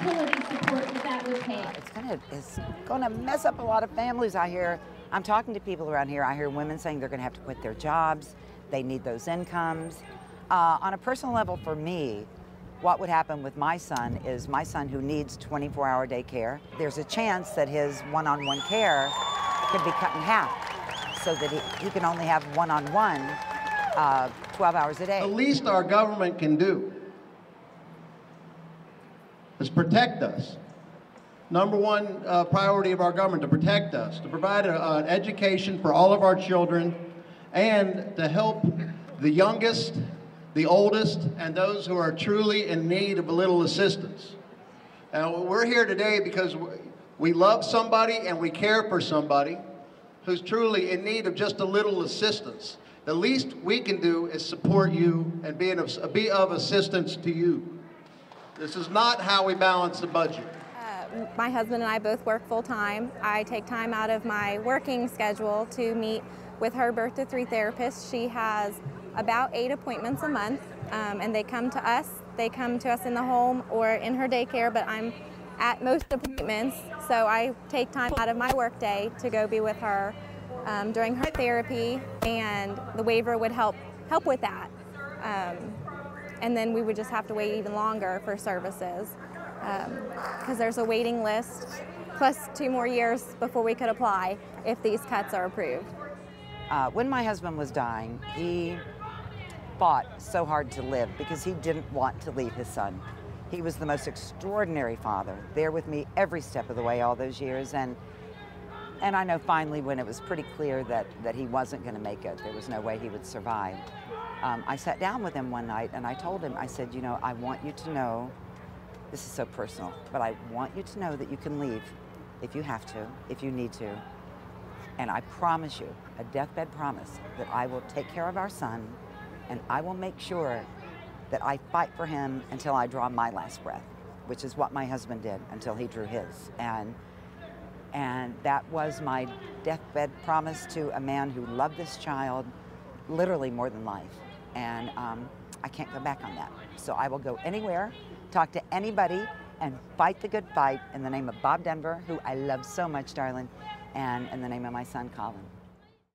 utility support that that would take? It's gonna it's gonna mess up a lot of families. I hear. I'm talking to people around here. I hear women saying they're gonna have to quit their jobs. They need those incomes. Uh, on a personal level, for me, what would happen with my son is my son who needs 24-hour day care. There's a chance that his one-on-one care could be cut in half, so that he, he can only have one-on-one uh, 12 hours a day. The least our government can do is protect us. Number one uh, priority of our government to protect us, to provide an education for all of our children, and to help the youngest, the oldest, and those who are truly in need of a little assistance. Now, we're here today because we love somebody and we care for somebody who's truly in need of just a little assistance. The least we can do is support you and be, be of assistance to you. This is not how we balance the budget. Uh, my husband and I both work full time. I take time out of my working schedule to meet with her birth to three therapist. She has about eight appointments a month, um, and they come to us. They come to us in the home or in her daycare, but I'm at most appointments, so I take time out of my workday to go be with her um, during her therapy, and the waiver would help help with that. Um, and then we would just have to wait even longer for services because um, there's a waiting list plus two more years before we could apply if these cuts are approved. Uh, when my husband was dying, he fought so hard to live because he didn't want to leave his son. He was the most extraordinary father, there with me every step of the way all those years. And, and I know finally when it was pretty clear that, that he wasn't going to make it, there was no way he would survive um, I sat down with him one night and I told him, I said, you know, I want you to know, this is so personal, but I want you to know that you can leave if you have to, if you need to. And I promise you, a deathbed promise, that I will take care of our son and I will make sure that I fight for him until I draw my last breath, which is what my husband did until he drew his. And, and that was my deathbed promise to a man who loved this child literally more than life and um, I can't go back on that. So I will go anywhere, talk to anybody, and fight the good fight in the name of Bob Denver, who I love so much, darling, and in the name of my son, Colin.